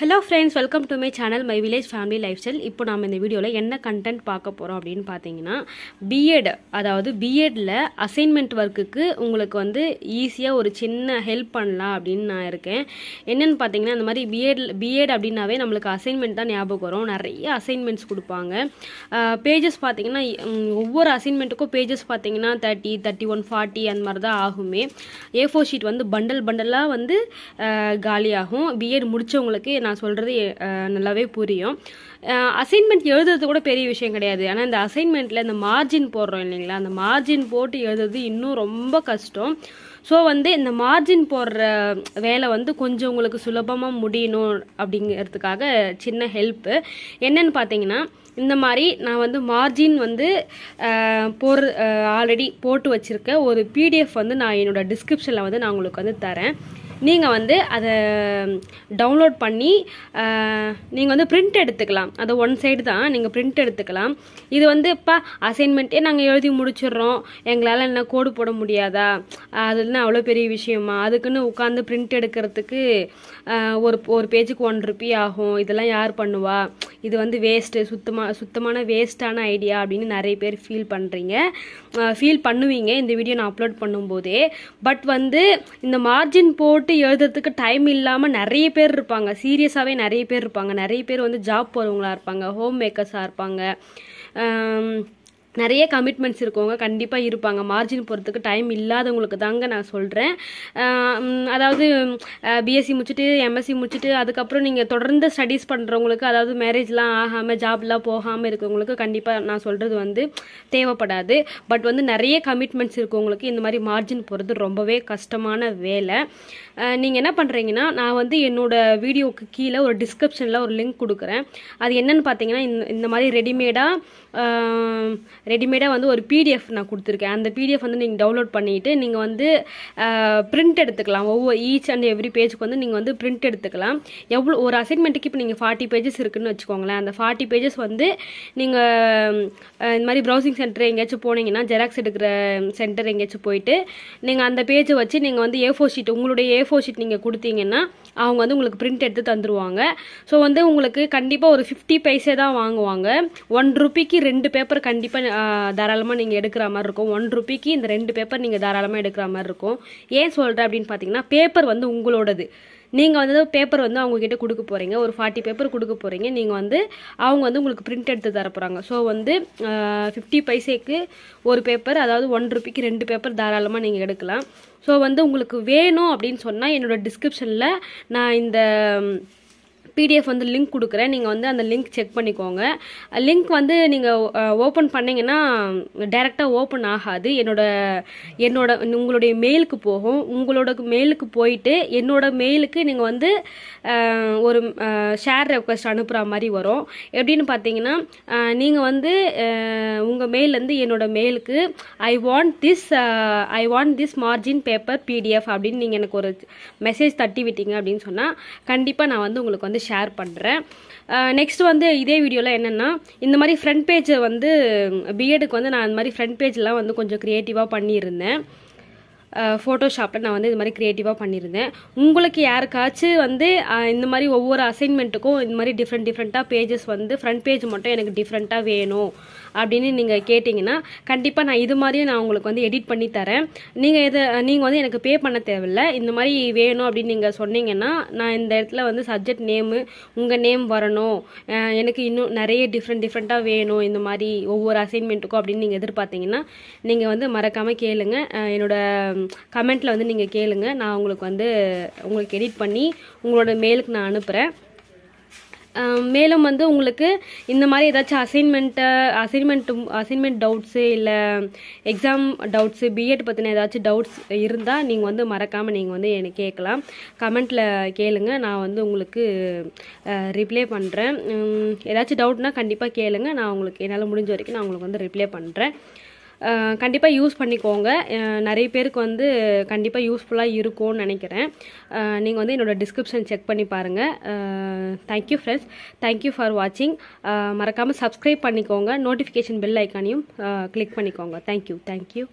Hello friends welcome to my channel my village family lifestyle இப்போ நம்ம இந்த வீடியோவில் என்ன கண்டென்ட் பார்க்க போகிறோம் அப்படின்னு பார்த்தீங்கன்னா பிஎட் அதாவது பிஎட்டில் அசைன்மெண்ட் ஒர்க்குக்கு உங்களுக்கு வந்து ஈஸியாக ஒரு சின்ன ஹெல்ப் பண்ணலாம் அப்படின்னு நான் இருக்கேன். என்னென்னு பார்த்தீங்கன்னா இந்த மாதிரி பிஎட் பிஎட் அப்படின்னாவே நம்மளுக்கு அசைன்மெண்ட் தான் ஞாபகம் வரும். நிறைய அசைன்மெண்ட்ஸ் கொடுப்பாங்க. பேஜஸ் பார்த்தீங்கன்னா ஒவ்வொரு அசைன்மெண்ட்டுக்கும் பேஜஸ் பார்த்தீங்கன்னா தேர்ட்டி தேர்ட்டி ஒன் ஃபார்ட்டி அந்த மாதிரி தான் ஆகுமே. ஏ ஃபோர் ஷீட் வந்து பண்டல் பண்டலாக வந்து காலியாகும். பிஎட் முடிச்சவங்களுக்கு நான் நான் சொல்கிறது நல்லாவே புரியும். அசைன்மெண்ட் எழுதுறது கூட பெரிய விஷயம் கிடையாது. ஆனால் இந்த அசைன்மெண்ட்டில் இந்த மார்ஜின் போடுறோம் இல்லைங்களா? அந்த மார்ஜின் போட்டு எழுதுறது இன்னும் ரொம்ப கஷ்டம். ஸோ வந்து இந்த மார்ஜின் போடுற வேலை வந்து கொஞ்சம் உங்களுக்கு சுலபமாக முடியணும் அப்படிங்கிறதுக்காக சின்ன ஹெல்ப்பு என்னன்னு பார்த்தீங்கன்னா இந்த மாதிரி நான் வந்து மார்ஜின் வந்து போர் ஆல்ரெடி போட்டு வச்சுருக்க ஒரு பிடிஎஃப் வந்து நான் என்னோட டிஸ்கிரிப்ஷனில் வந்து நான் உங்களுக்கு வந்து தரேன். நீங்கள் வந்து அதை டவுன்லோட் பண்ணி நீங்கள் வந்து பிரிண்ட் எடுத்துக்கலாம். அது ஒன் சைடு தான் நீங்கள் பிரிண்ட் எடுத்துக்கலாம். இது வந்து இப்போ அசைன்மெண்ட்டே நாங்கள் எழுதி முடிச்சிடுறோம். எங்களால் என்ன கோடு போட முடியாதா? அது என்ன அவ்வளோ பெரிய விஷயமா? அதுக்குன்னு உட்காந்து பிரிண்ட் எடுக்கிறதுக்கு ஒரு ஒரு பேஜுக்கு ஒன் ருபி ஆகும். இதெல்லாம் யார் பண்ணுவா? இது வந்து வேஸ்ட்டு சுத்தமாக சுத்தமான வேஸ்ட்டான ஐடியா அப்படின்னு நிறைய பேர் ஃபீல் பண்ணுறீங்க ஃபீல் பண்ணுவீங்க. இந்த வீடியோ நான் அப்லோட் பண்ணும்போதே. பட் வந்து இந்த மார்ஜின் போட்டு எழுதுறதுக்கு டைம் இல்லாமல் நிறைய பேர் இருப்பாங்க. சீரியஸாகவே நிறைய பேர் இருப்பாங்க. நிறைய பேர் வந்து ஜாப் போகிறவங்களா இருப்பாங்க. ஹோம் மேக்கர்ஸாக இருப்பாங்க நிறைய கமிட்மெண்ட்ஸ் இருக்கவங்க கண்டிப்பாக இருப்பாங்க. மார்ஜின் போகிறதுக்கு டைம் இல்லாதவங்களுக்கு தாங்க நான் சொல்கிறேன் அதாவது பிஎஸ்சி முடிச்சுட்டு எம்எஸ்சி முடிச்சுட்டு அதுக்கப்புறம் நீங்கள் தொடர்ந்து ஸ்டடீஸ் பண்ணுறவங்களுக்கு அதாவது மேரேஜ்லாம் ஆகாமல் ஜாப்லாம் போகாமல் இருக்கவங்களுக்கு கண்டிப்பாக நான் சொல்கிறது வந்து தேவைப்படாது. பட் வந்து நிறைய கமிட்மெண்ட்ஸ் இருக்கவங்களுக்கு இந்த மாதிரி மார்ஜின் போகிறது ரொம்பவே கஷ்டமான வேலை. நீங்கள் என்ன பண்ணுறீங்கன்னா நான் வந்து என்னோட வீடியோவுக்கு கீழே ஒரு டிஸ்கிரிப்ஷனில் ஒரு லிங்க் கொடுக்குறேன். அது என்னன்னு பார்த்தீங்கன்னா இந்த இந்த மாதிரி ரெடிமேடாக ரெடிமேடாக வந்து ஒரு பிடிஎஃப் நான் கொடுத்துருக்கேன். அந்த பிடிஎஃப் வந்து நீங்கள் டவுன்லோட் பண்ணிவிட்டு நீங்கள் வந்து பிரிண்ட் எடுத்துக்கலாம். ஒவ்வொரு ஈச் அண்ட் எவ்ரி பேஜுக்கு வந்து நீங்கள் வந்து பிரிண்ட் எடுத்துக்கலாம். எவ்வளோ ஒரு அசைன்மெண்ட்டுக்கு இப்போ நீங்கள் ஃபார்ட்டி பேஜஸ் இருக்குன்னு வச்சுக்கோங்களேன். அந்த ஃபார்ட்டி பேஜஸ் வந்து நீங்கள் இந்த மாதிரி ப்ரௌசிங் சென்டர் எங்கேயாச்சும் போனீங்கன்னா ஜெராக்ஸ் எடுக்கிற சென்டர் எங்கேயாச்சும் போயிட்டு நீங்கள் அந்த பேஜை வச்சு நீங்கள் வந்து ஏ ஃபோர் ஷீட் உங்களுடைய ஏ ஃபோர் ஷீட் நீங்கள் கொடுத்தீங்கன்னா அவங்க வந்து உங்களுக்கு பிரிண்ட் எடுத்து தந்துடுவாங்க ஸோ வந்து உங்களுக்கு கண்டிப்பாக ஒரு ஃபிஃப்டி பைசே தான் வாங்குவாங்க. ஒன் ருபிக்கு ரெண்டு பேப்பர் கண்டிப்பாக தாராளமாக நீங்கள் எடுக்கிற மாதிரி இருக்கும். ஒன் ருபிக்கு இந்த ரெண்டு பேப்பர் நீங்கள் தாராளமாக எடுக்கிற மாதிரி இருக்கும். ஏன் சொல்கிறேன் அப்படின்னு பார்த்தீங்கன்னா பேப்பர் வந்து உங்களோடது. நீங்கள் வந்து பேப்பர் வந்து அவங்கக்கிட்ட கொடுக்க போகிறீங்க ஒரு ஃபார்ட்டி பேப்பர் கொடுக்க போகிறீங்க நீங்கள் வந்து அவங்க வந்து உங்களுக்கு பிரிண்ட் எடுத்து தர போகிறாங்க ஸோ வந்து ஃபிஃப்டி பைசேக்கு ஒரு பேப்பர் அதாவது ஒன் ருபிக்கு ரெண்டு பேப்பர் தாராளமாக நீங்கள் எடுக்கலாம். ஸோ வந்து உங்களுக்கு வேணும் அப்படின்னு சொன்னால் என்னோட டிஸ்கிரிப்ஷனில் நான் இந்த பிடிஎஃப் வந்து லிங்க் கொடுக்குறேன். நீங்கள் வந்து அந்த லிங்க் செக் பண்ணிக்கோங்க. லிங்க் வந்து நீங்கள் ஓப்பன் பண்ணிங்கன்னா டைரெக்டாக ஓப்பன் ஆகாது. என்னோட என்னோட உங்களுடைய மெயிலுக்கு போகும். உங்களோட மெயிலுக்கு போயிட்டு என்னோட மெயிலுக்கு நீங்கள் வந்து ஒரு ஷேர் ரெக்வஸ்ட் அனுப்புகிற மாதிரி வரும். எப்படின்னு பார்த்தீங்கன்னா நீங்கள் வந்து உங்கள் மெயிலேருந்து என்னோட மெயிலுக்கு I want this I want this margin paper PDF அப்படின்னு நீங்கள் எனக்கு ஒரு மெசேஜ் தட்டி விட்டீங்க அப்படின்னு சொன்னால் கண்டிப்பாக நான் வந்து உங்களுக்கு வந்து ஷேர் பண்ணுறேன் நெக்ஸ்ட் வந்து இதே வீடியோவில் என்னென்னா இந்த மாதிரி ஃப்ரண்ட் பேஜை வந்து பிஎடுக்கு வந்து நான் இந்த மாதிரி ஃப்ரண்ட் பேஜ்லாம் வந்து கொஞ்சம் க்ரியேட்டிவாக பண்ணியிருந்தேன். ஃபோட்டோஷாப்பில் நான் வந்து இது மாதிரி க்ரியேட்டிவாக பண்ணியிருந்தேன். உங்களுக்கு யாருக்காச்சும் வந்து இந்த மாதிரி ஒவ்வொரு அசைன்மெண்ட்டுக்கும் இந்த மாதிரி டிஃப்ரெண்ட் டிஃப்ரெண்ட்டாக பேஜஸ் வந்து ஃப்ரண்ட் பேஜ் மட்டும் எனக்கு டிஃப்ரெண்ட்டாக வேணும் அப்படின்னு நீங்கள் கேட்டிங்கன்னா கண்டிப்பாக நான் இது மாதிரியும் நான் உங்களுக்கு வந்து எடிட் பண்ணி தரேன். நீங்கள் இதை நீங்கள் வந்து எனக்கு பே பண்ண தேவையில்ல. இந்த மாதிரி வேணும் அப்படின்னு நீங்கள் சொன்னீங்கன்னா நான் இந்த இடத்துல வந்து சப்ஜெக்ட் நேமு உங்கள் நேம் வரணும். எனக்கு இன்னும் நிறைய டிஃப்ரெண்ட் டிஃப்ரெண்ட்டாக வேணும் இந்த மாதிரி ஒவ்வொரு அசைன்மெண்ட்டுக்கும் அப்படின்னு நீங்கள் எதிர்பார்த்தீங்கன்னா நீங்கள் வந்து மறக்காமல் கேளுங்க. என்னோடய என்னோட கமெண்ட்டில் வந்து நீங்கள் கேளுங்க. நான் உங்களுக்கு வந்து உங்களுக்கு எடிட் பண்ணி உங்களோட மெயிலுக்கு நான் அனுப்புகிறேன் மேலும் வந்து உங்களுக்கு இந்த மாதிரி ஏதாச்சும் அசைன்மெண்ட்டு அசைன்மெண்ட் அசைன்மெண்ட் டவுட்ஸு இல்லை எக்ஸாம் டவுட்ஸு பிஎட் பற்றின ஏதாச்சும் டவுட்ஸ் இருந்தால் நீங்கள் வந்து மறக்காமல் நீங்கள் வந்து எனக்கு கேட்கலாம். கமெண்ட்டில் கேளுங்க. நான் வந்து உங்களுக்கு ரிப்ளை பண்ணுறேன் ஏதாச்சும் டவுட்னா கண்டிப்பாக கேளுங்க. நான் உங்களுக்கு என்னால் முடிஞ்ச வரைக்கும் நான் உங்களுக்கு வந்து ரிப்ளை பண்ணுறேன் கண்டிப்பாக யூஸ் பண்ணிக்கோங்க. நிறைய பேருக்கு வந்து கண்டிப்பாக யூஸ்ஃபுல்லாக இருக்கும்னு நினைக்கிறேன். நீங்கள் வந்து என்னோடய டிஸ்கிரிப்ஷன் செக் பண்ணி பாருங்கள் தேங்க்யூ ஃப்ரெண்ட்ஸ் தேங்க்யூ ஃபார் வாட்சிங் மறக்காமல் சப்ஸ்கிரைப் பண்ணிக்கோங்க. நோட்டிஃபிகேஷன் பெல் ஐக்கானையும் கிளிக் பண்ணிக்கோங்க. Thank you thank you